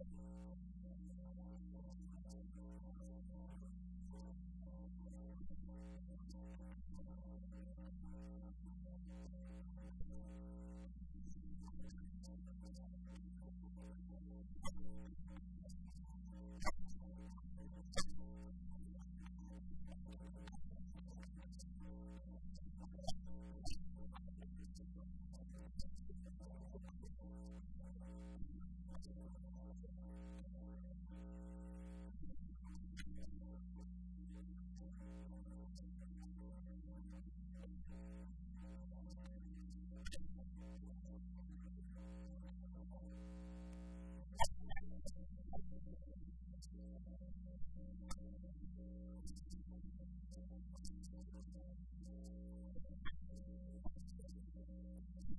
Amen.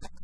Thank you.